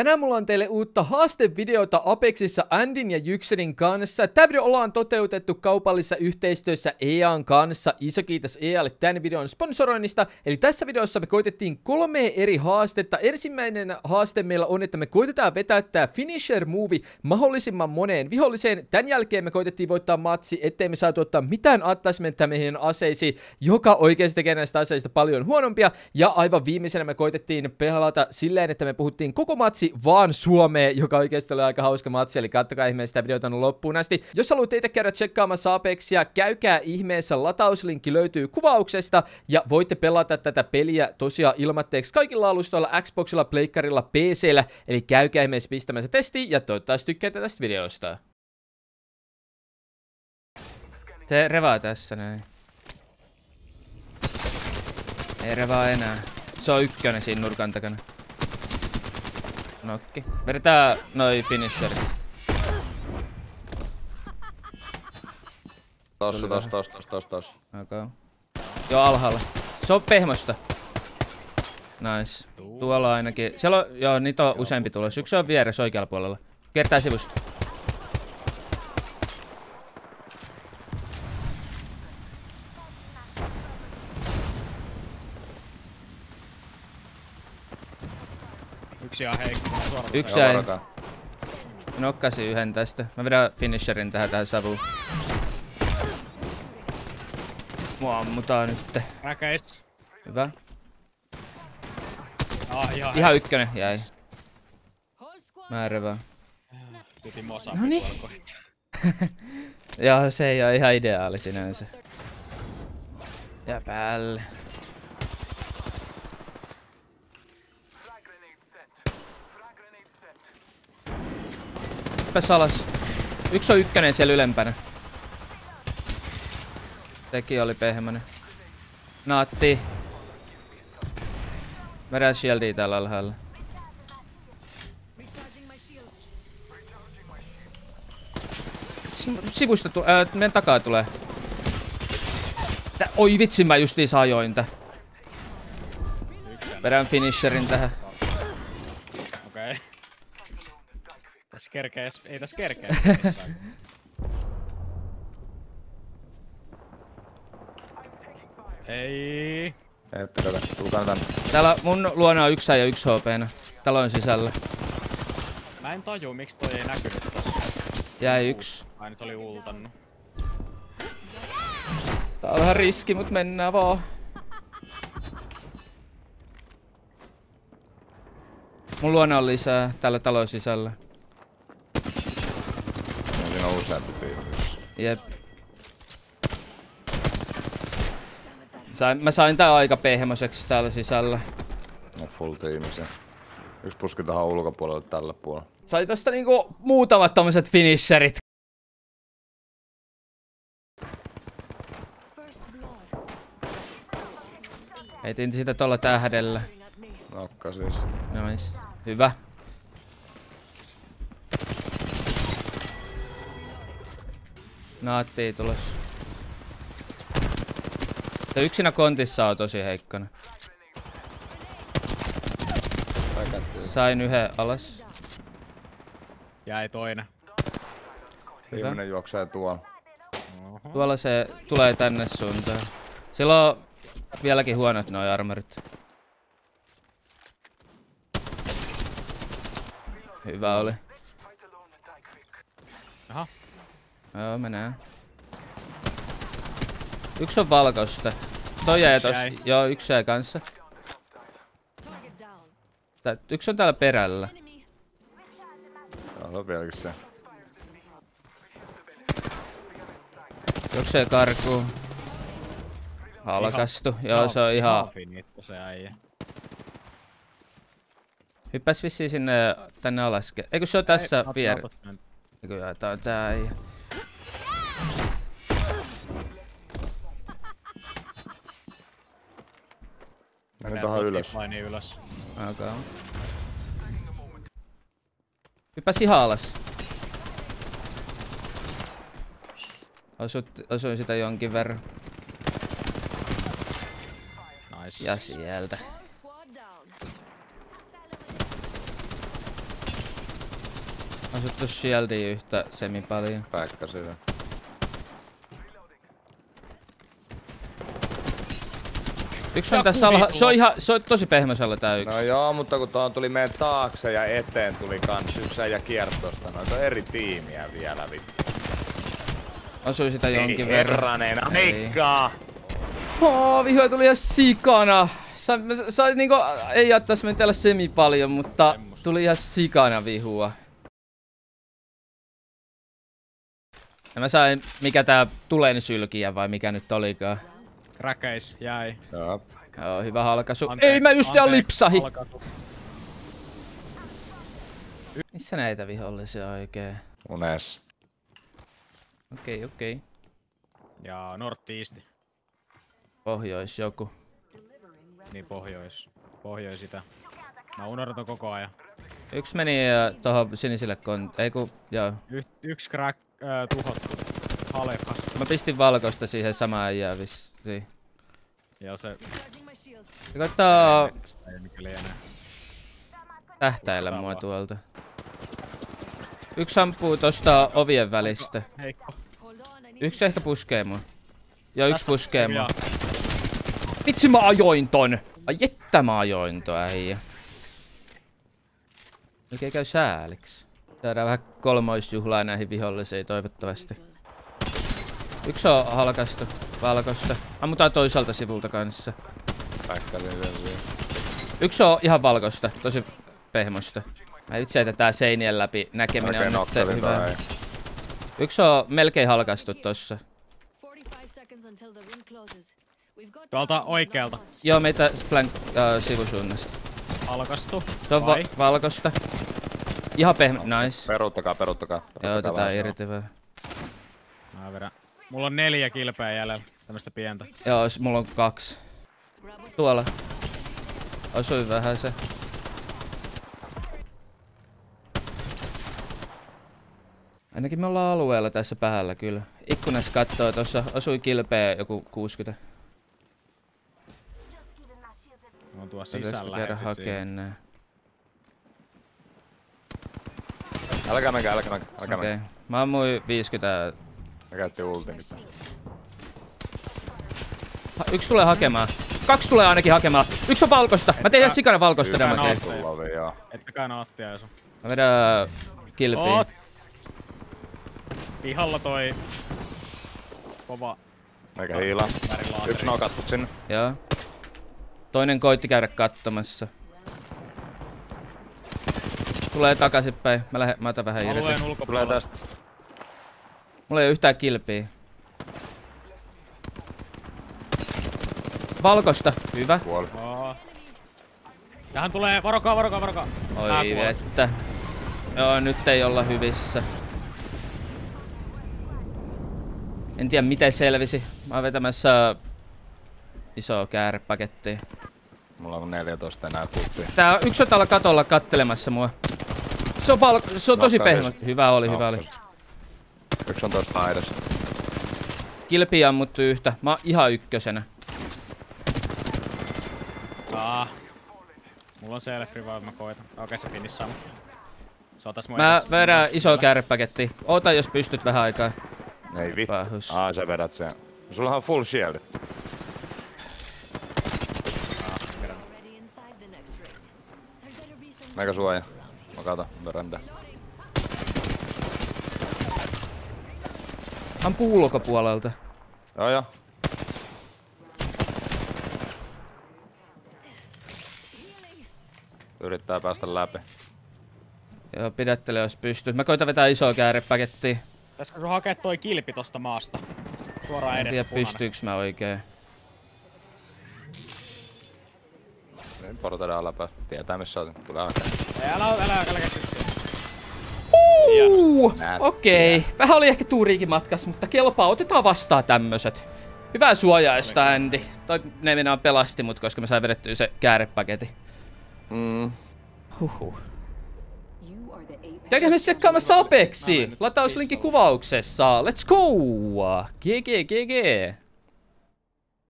Tänään mulla on teille uutta haastevideota Apexissa Andin ja Jyksenin kanssa. Tämä video ollaan toteutettu kaupallisessa yhteistyössä EAN kanssa. Iso kiitos EAlle tämän videon sponsoroinnista. Eli tässä videossa me koitettiin kolme eri haastetta. Ensimmäinen haaste meillä on, että me koitetaan vetää tämä finisher movie mahdollisimman moneen viholliseen. Tämän jälkeen me koitettiin voittaa matsi, ettei me saatu ottaa mitään attachmenttia meidän aseisiin, joka oikeasti tekee näistä aseista paljon huonompia. Ja aivan viimeisenä me koitettiin pelata silleen, että me puhuttiin koko matsi vaan Suomeen, joka oikeasti oli aika hauska matsi, eli kattokaa ihmeessä sitä videota loppuun asti. Jos haluatte itse käydä tsekkaamassa Apexia, käykää ihmeessä, latauslinkki löytyy kuvauksesta, ja voitte pelata tätä peliä tosiaan ilmatteeksi kaikilla alustoilla, Xboxilla, Pleikkarilla, PCllä, eli käykää ihmeessä pistämässä testiin, ja toivottavasti tykkäätte tästä videosta. Se revaa tässä näin. Ei revaa enää. Se on ykkönen siinä nurkan takana. Nokki. Vedetään noi finisherit. Tossa, tossa, tossa, tossa, tossa, tossa. Okay. Joo, alhaalla. Se on pehmosta. Nice. Tuolla ainakin. Siellä on, joo, niitä on useampi tulos. Yksi on vieressä oikealla puolella. Kertaa sivusta. Yksi on heikko. Yksi jäi. Nokkasin yhden tästä. Mä vedän finisherin tähän tähän savuun. Mua ammutaan nyt. Räkäis. Hyvä. Ah, ihan, Ihan ykkönen jäi. Määrä vaan. Piti mosa. Noniin. Joo, se ei oo ihan ideaali sinänsä. Ja päälle. Hyppäs alas. Yksi on ykkönen siellä ylempänä. Teki oli pehmonen. Naatti. Vedän shieldia täällä alhaalla. Si- Sivusta tu- äh, meidän takaa tulee. Tä- Oi vitsi, mä justiin ajoin tä. Vedän finisherin tähän. Okei. Tässä kerkee, ei tässä kerkee. Ei. Ette tätä, tulkaa tänne. Täällä mun luona on yksi ja yksi HP. Talon sisällä. Mä en tajuu miksi toi ei näkynyt tossa. Jäi yksi. Ai nyt oli ultannut. Tää on vähän riski, mut mennään vaan. Mun luona on lisää täällä talon sisällä. Siinä on useampi piirros. Jep. Sain, mä sain tää aika pehmoseksi täällä sisällä. No full tiimi se. Yksi puski tähän ulkopuolelle tällä puolella. Sai tosta niinku muutamat tommoset finisherit. Heitin sitä tuolla tähdellä. Nokka siis. Nois. Hyvä. Naatti tulos. Se yksinä kontissa on tosi heikkona. Sain yhden alas. Jäi toinen. Viimeinen juoksee tuolla. Tuolla se tulee tänne suuntaan. Sillä on vieläkin huonot noi armorit. Hyvä oli. Joo, menee. Yksi on valkoista. Toi jäi Yksi tos. jäi. Joo, yksi jäi kanssa. Tää, yksi on täällä perällä. Joo, on vieläkin se. Juoksee karkuun. Halkastu. Joo, se on ihan... finitto se äijä. Hyppäs vissiin sinne tänne alas. Eikö se on tässä Ei, ota- vier... ota sen. Eikö joo, tää on tää ei. Tuohon tuot ylös. ylös. Okay. Hyppäs ihan alas. Osut, osuin sitä jonkin verran. Nice. Ja sieltä. Asuttu shieldia yhtä semi paljon. Päikkä Yksi on tässä alha... Se on ihan... Se on tosi pehmösellä tää yksi. No joo, mutta kun tuo tuli meidän taakse ja eteen tuli kans yksi ja kiertosta. Noita on eri tiimiä vielä vittu. Osui sitä jonkin verran. Herranen, Ei. Amikka! Oh, vihoja tuli ihan sikana. Sa, mä sa, sa, niinku, ei jättäis mentellä semi paljon, mutta tuli ihan sikana vihua. Ja mä sain, mikä tää tulen sylkiä vai mikä nyt olikaan. Crackais jäi. Joo. Joo, hyvä halkaisu. Ante- ei mä just ihan lipsahi. halkatu. Missä näitä vihollisia oikein? Unes. Okei, okei. Ja northeasti. Pohjois joku. Niin pohjois. Pohjois sitä. Mä unohdan koko ajan. Yksi meni äh, tohon sinisille kon... Ei ku... Joo. Y- yksi crack äh, tuhottu. Halekas. Mä pistin valkoista siihen samaan äijään vissiin. Ja se... Se koittaa tähtäillä mua tuolta. Yksi ampuu tosta ovien välistä. Heikko. Yksi ehkä puskee mua. Ja yksi Tässä- puskee mua. Joo. Vitsi mä ajoin ton! Ai jettä mä ajoin ton äijä. Mikä käy sääliksi. Saadaan vähän kolmoisjuhlaa näihin vihollisiin toivottavasti. Yksi on halkastu valkosta. Ammutaan toiselta sivulta kanssa. Päikkä sen siihen. Yksi on ihan valkoista, tosi pehmosta. Mä itse että tää seinien läpi näkeminen Oikein on nyt hyvä. tai... Yksi on melkein halkaistu tossa. Tuolta oikealta. Joo, meitä flank äh, sivusuunnasta. Halkastu. Se on va- valkosta. Ihan pehmä, nice. Peruuttakaa, peruuttakaa. Joo, vähän. irti vähän. Mä vedän. Mulla on neljä kilpeä jäljellä. Tämmöstä pientä. Joo, mulla on kaksi. Tuolla. Osui vähän se. Ainakin me ollaan alueella tässä päällä kyllä. Ikkunassa kattoo tossa, osui kilpeä joku 60. On tuo Pitäisikö sisällä. heti hakeen nää. Älkää menkää, älkää menkää, älkää Okei. menkää. Mä ammuin 50. Mä käytti ultin nyt. Ha, yksi tulee hakemaan. Kaksi tulee ainakin hakemaan. Yksi on valkoista. Mä tein ihan sikana valkoista damagea. note. Tulla joo. Ettäkää naattia jos on. Mä vedän kilpiin. Oot. Pihalla toi kova Eikä hiila. Yksi nokattu sinne. Joo. Toinen koitti käydä kattomassa. Tulee takaisinpäin. Mä, lähden, mä otan vähän irti. Tulee tästä. Mulla ei ole yhtään kilpiä. Valkosta. Hyvä. Puoli. Oo. Tähän tulee, varokaa, varokaa, varokaa. Tää Oi kuoli. vettä. Joo, nyt ei olla hyvissä. En tiedä miten selvisi. Mä oon vetämässä isoa käärepakettia. Mulla on 14 enää puttia. Tää on yksi on täällä katolla kattelemassa mua. Se on, se on tosi pehmä. Hyvä oli, hyvä oli. Yksi on tossa haidassa. Kilpi ammuttu yhtä. Mä oon ihan ykkösenä. Ah. Mulla on self revive, mä koitan. Okei, se finissä on. Se on tässä mun Mä edessä. vedän isoa käärepakettia. Oota jos pystyt vähän aikaa. Ei vittu. Aa, sä vedät sen. Sulla on full shield. Meikä suoja. Mä katon, veranda. Ampuu ulkopuolelta. Joo joo. Yrittää päästä läpi. Joo, pidättele jos pystyt. Mä koitan vetää isoa käärepakettia. Pitäisikö sun hakea toi kilpi tosta maasta? Suoraan En edessä tiedä punainen. pystyyks mä oikein. Niin portaiden alapää. Tietää missä on. Tulee hakemaan. Ei, älä, älä, älä, älä keskittyä. Uh, Näet, Okei, okay. vähän oli ehkä tuuriikin matkas, mutta kelpaa, otetaan vastaan tämmöset. Hyvää suojaista, Andy. Toi ne minä pelasti mut, koska mä sain vedettyä se käärepaketti. Mm. Huhhuh. Käykää me tsekkaamassa Apexi! Latauslinkki kuvauksessa. Let's go! GG, GG!